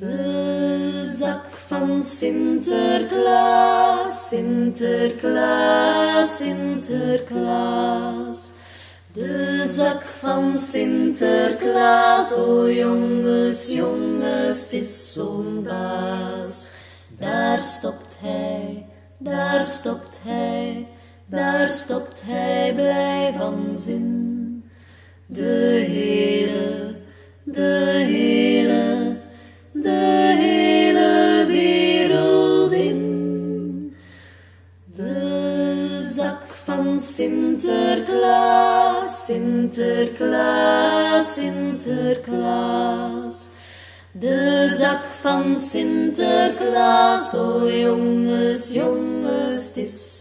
De zak van Sinterklaas, Sinterklaas, Sinterklaas. De zak van Sinterklaas, o jongens, jongens, het is zo'n baas. Daar stopt hij, daar stopt hij, daar stopt hij blij van zin. De hele, de hele, van Sinterklaas, Sinterklaas, Sinterklaas. De zak van Sinterklaas, o jongens, jongens, het is.